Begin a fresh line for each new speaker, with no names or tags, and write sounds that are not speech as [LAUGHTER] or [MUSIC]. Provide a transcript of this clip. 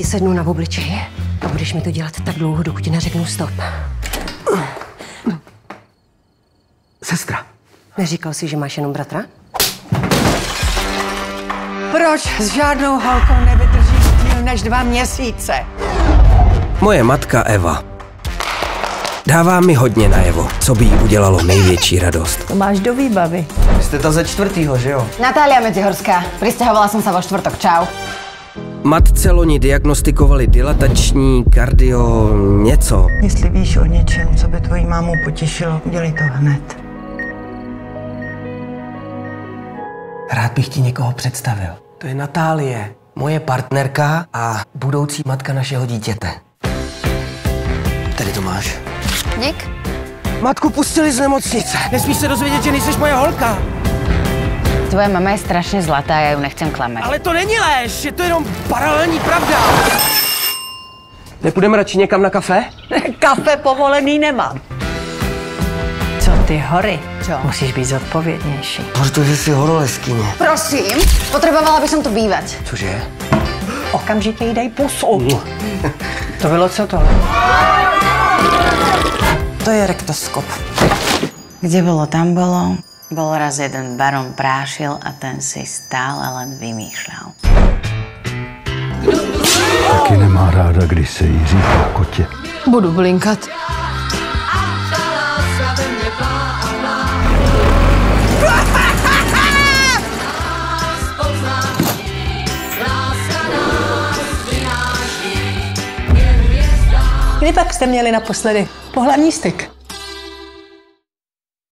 sednu na obličeji a budeš mi to dělat tak dlouho, dokud ti neřeknu stop.
Sestra.
Neříkal jsi, že máš jenom bratra?
Proč s žádnou holkou nevydržíš díl než dva měsíce?
Moje matka Eva. Dává mi hodně najevo, co by jí udělalo největší radost.
To máš do výbavy.
Jste ta ze čtvrtýho, že jo?
Natália Medzihorská. Pristahovala som sa vo štvrtok. Čau.
Matce loni diagnostikovali dilatační kardio něco.
Jestli víš o něčem, co by tvoji mámu potěšilo, udělej to hned.
Rád bych ti někoho představil. To je Natálie, moje partnerka a budoucí matka našeho dítěte. Tady to máš.
Dík.
Matku pustili z nemocnice. Nesmíš se dozvědět, že nejsi moje holka.
Tvoja mama je strašne zlatá, ja ju nechcem klamať.
Ale to není lež, je to jenom paralelní pravda. Nepůjdeme radši někam na kafe? [LAUGHS]
Kafe povolený nemám. Co ty hory?
Čo?
Musíš být zodpovědnější.
Protože jsi horoleskyně.
Prosím, potrebovala by som tu bývať.
Cože?
Okamžitě jí dej pusu. [LAUGHS] To bylo co tohle? To je rektoskop.
Kde bolo, tam bolo. Bol raz jeden baron prášil a ten si stále len vymýšľal.
Taky nemá ráda, když se jí říká kotě.
Budu blinkat.
Kdy pak jste měli naposledy pohlavní styk?